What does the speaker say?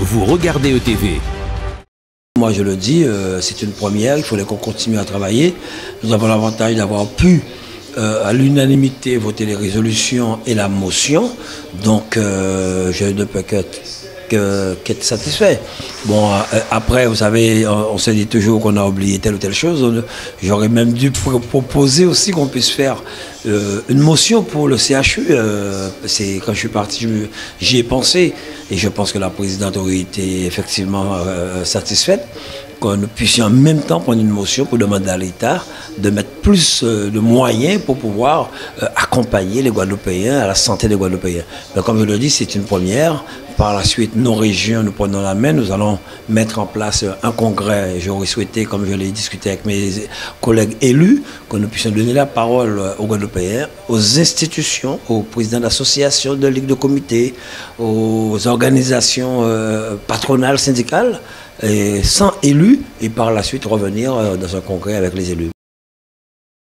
vous regardez ETV. Moi je le dis, euh, c'est une première, il fallait qu'on continue à travailler. Nous avons l'avantage d'avoir pu euh, à l'unanimité voter les résolutions et la motion. Donc euh, je ne peux qu'être satisfait. Bon, après, vous savez, on, se dit toujours qu'on a oublié telle ou telle chose. J'aurais même dû proposer aussi qu'on puisse faire une motion pour le CHU. c'est quand je suis parti, j'y ai pensé. Et je pense que la présidente aurait été effectivement euh, satisfaite que nous puissions en même temps prendre une motion pour demander à l'État de mettre plus euh, de moyens pour pouvoir euh, accompagner les Guadeloupéens à la santé des Guadeloupéens. Mais comme je le dis, c'est une première. Par la suite, nos régions, nous prenons la main. Nous allons mettre en place un congrès. J'aurais souhaité, comme je l'ai discuté avec mes collègues élus, que nous puissions donner la parole aux Guadeloupéens, aux institutions, aux présidents d'associations, de ligues de comités, aux organisations euh, patronales, syndicales, et sans élus, et par la suite revenir euh, dans un congrès avec les élus.